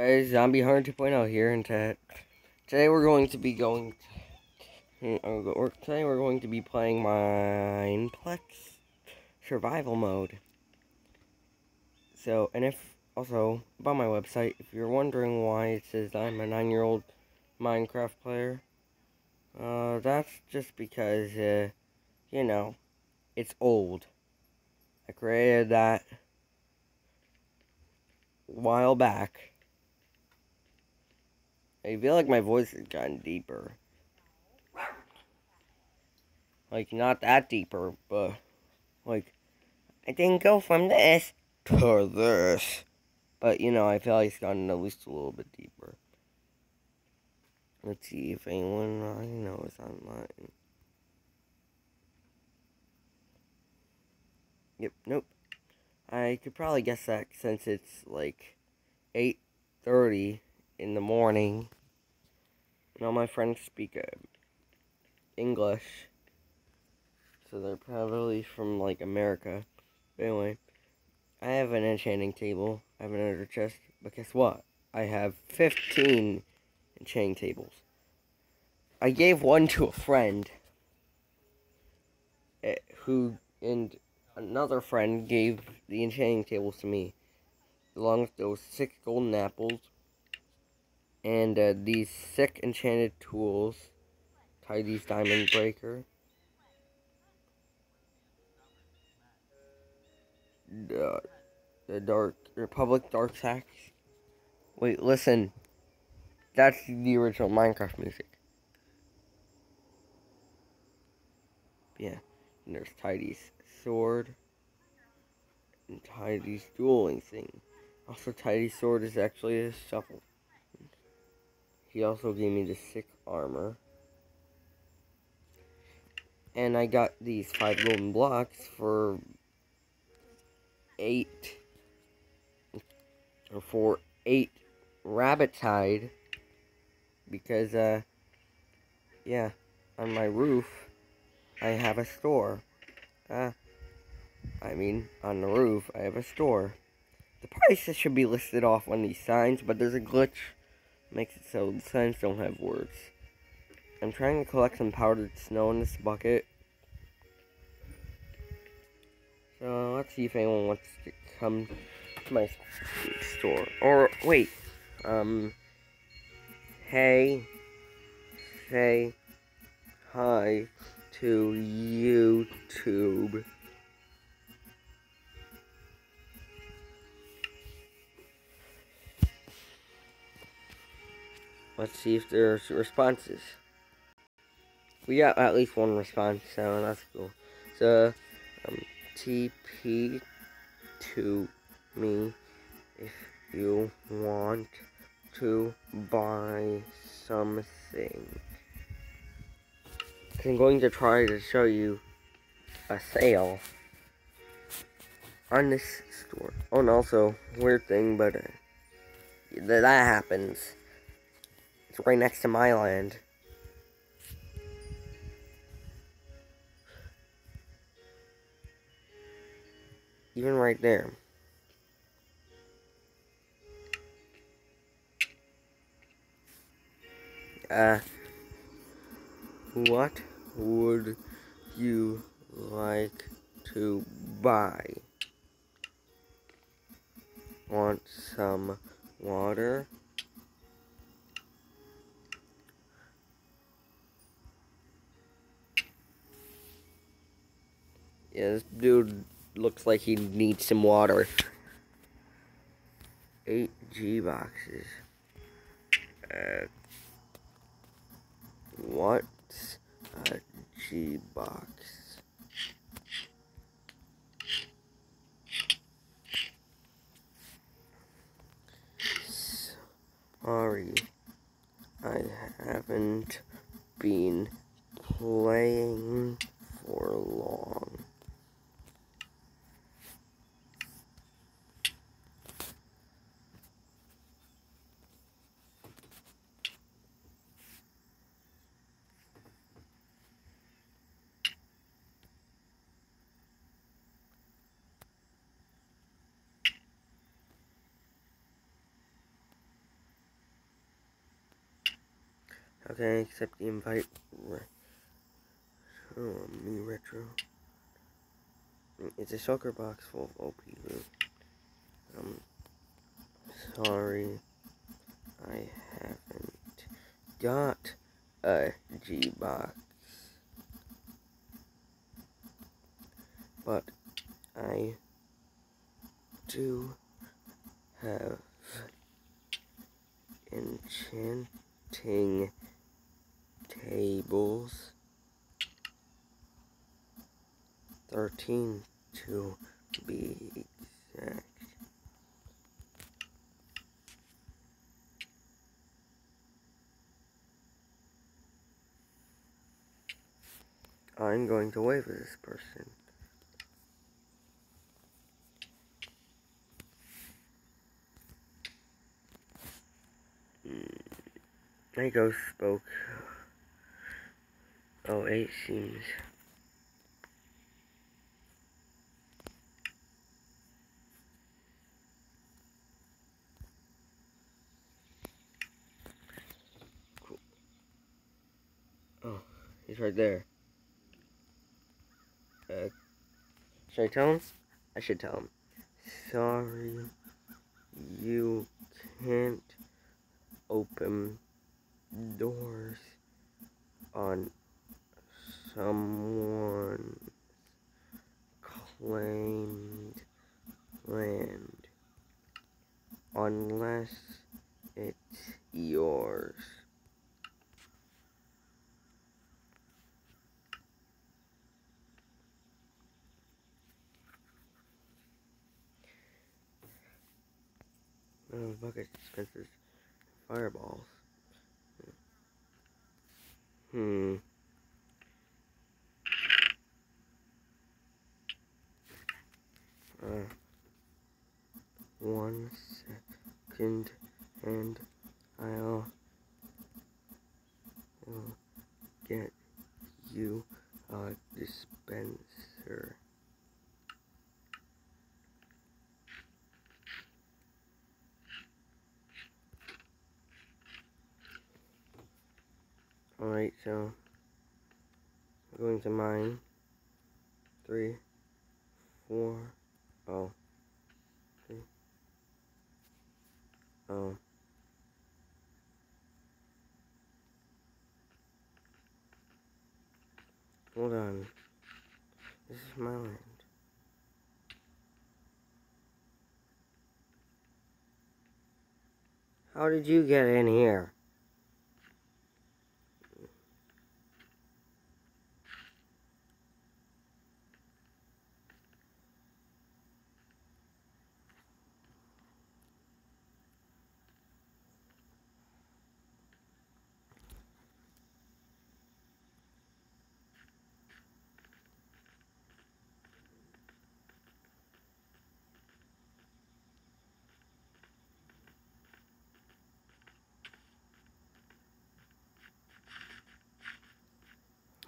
guys, Zombie Hunter 2.0 here, and today we're going to be going. To, today we're going to be playing Mineplex Survival Mode. So, and if also about my website, if you're wondering why it says I'm a nine-year-old Minecraft player, uh, that's just because, uh, you know, it's old. I created that while back I feel like my voice has gotten deeper. Like, not that deeper, but, like, I didn't go from this to this. But, you know, I feel like it's gotten at least a little bit deeper. Let's see if anyone I know is online. Yep, nope. I could probably guess that since it's like 8.30 in the morning. And all my friends speak uh, English. So they're probably from like America. But anyway, I have an enchanting table. I have an ender chest. But guess what? I have 15 enchanting tables. I gave one to a friend. Eh, who, and another friend gave the enchanting tables to me. Along with those six golden apples and uh, these sick enchanted tools. Tidy's Diamond Breaker. The, the Dark Republic Dark Sacks. Wait, listen. That's the original Minecraft music. Yeah. And there's Tidy's sword. And Tidy's dueling thing. Also, Tidy's sword is actually a shovel. He also gave me the sick armor. And I got these five golden blocks for eight or for eight rabbit hide. Because uh yeah on my roof I have a store. Uh I mean on the roof I have a store. The prices should be listed off on these signs but there's a glitch makes it so the signs don't have words. I'm trying to collect some powdered snow in this bucket. So let's see if anyone wants to come to my store. Or wait, um, hey, say hi to YouTube. Let's see if there's responses. We got at least one response, so that's cool. So, um, TP to me if you want to buy something. I'm going to try to show you a sale on this store. Oh, and also, weird thing, but uh, that happens. Right next to my land. Even right there. Uh, what would you like to buy? Want some water? Yeah, this dude looks like he needs some water. Eight G boxes. Uh, what's a G box? Sorry, I haven't been playing for long. Okay, accept the invite. Oh, me retro. It's a soccer box full of OP loot. Um, sorry, I haven't got a G box, but I do have enchanting tables. 13 to be exact. I'm going to wave at this person. Hmm. I go spoke. Oh, eight seems. He's right there. Uh, should I tell him? I should tell him. Sorry, you can't open doors on someone's claimed land unless it's yours. Oh, bucket dispenses fireballs. Hmm. Uh, one second, and I'll, I'll get you a dispenser. Alright, so I'm going to mine. Three, four, oh, three, oh. Hold on. This is my land. How did you get in here?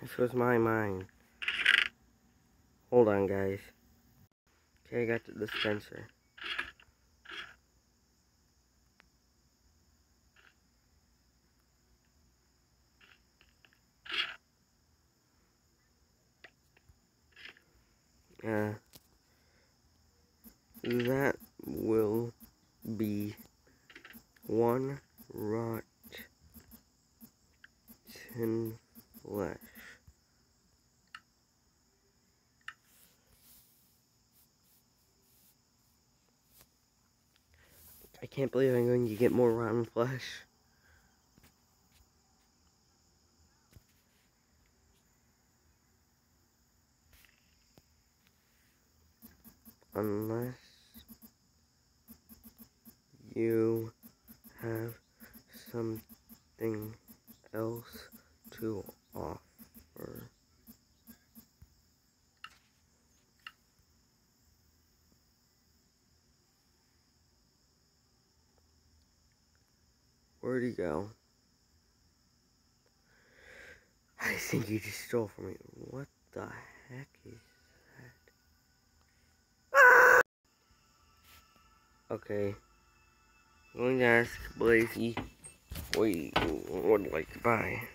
This was my mine. Hold on, guys. Okay, I got the dispenser. Uh, that will be one rotten flesh. I can't believe I'm going to get more rotten flesh. Unless you have something else to offer. Where'd he go? I think you just stole from me. What the heck is that? Okay. I'm going to ask Blazy we would like buy.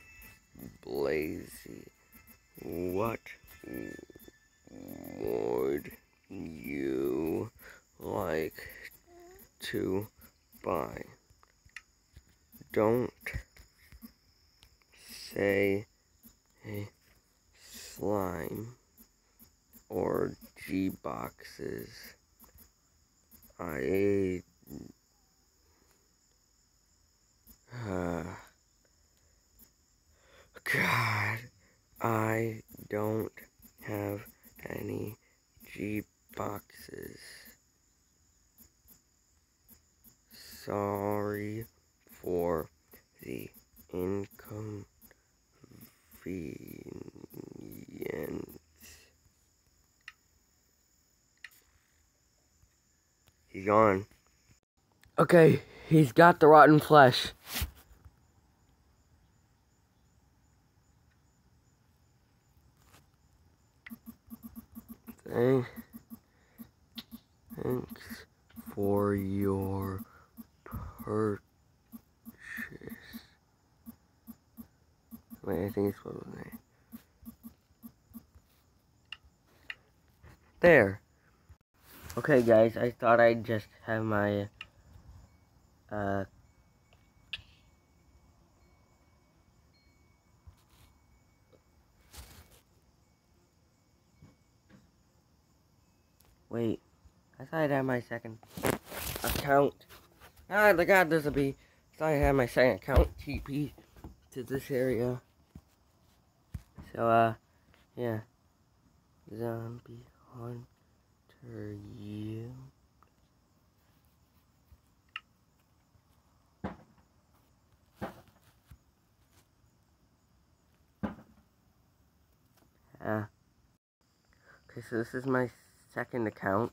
Blazy, what would you like to buy? Don't say slime or G boxes. I uh, God, I don't have any G boxes. Sorry for the inconvenience. He's gone. Okay, he's got the rotten flesh. Thanks for your purchase. Wait, I think it's name. There. Okay, guys, I thought I'd just have my, uh, Wait, I thought I'd have my second account. Ah, the god, there's a bee. I thought I had my second account TP to this area. So, uh, yeah. Zombie Hunter, you. Uh, okay, so this is my second account.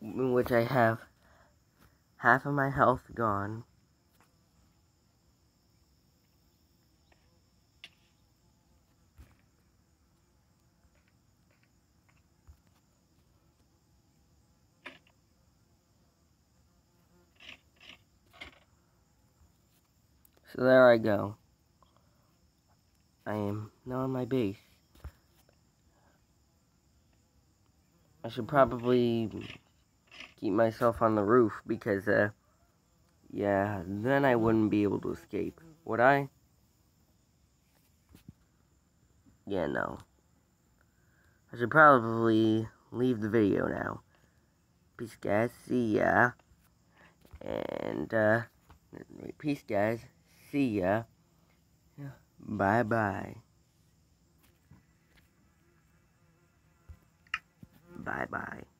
In which I have half of my health gone. So there I go. I am now on my base. I should probably keep myself on the roof because, uh, yeah, then I wouldn't be able to escape. Would I? Yeah, no. I should probably leave the video now. Peace, guys. See ya. And, uh, peace, guys. See ya. Bye bye. Bye bye.